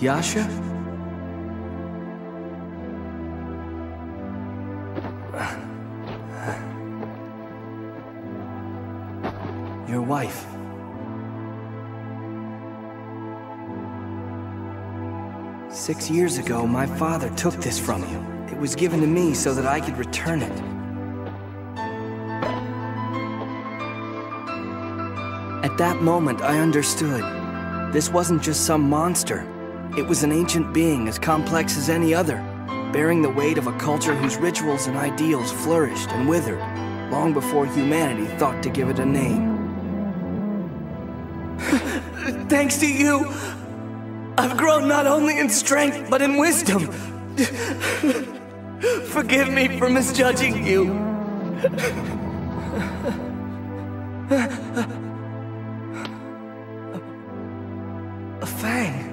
亚轩。Your wife. Six years ago, my father took this from you. It was given to me so that I could return it. At that moment, I understood. This wasn't just some monster. It was an ancient being as complex as any other, bearing the weight of a culture whose rituals and ideals flourished and withered long before humanity thought to give it a name. Thanks to you, I've grown not only in strength, but in wisdom. Forgive me for misjudging you. A fang.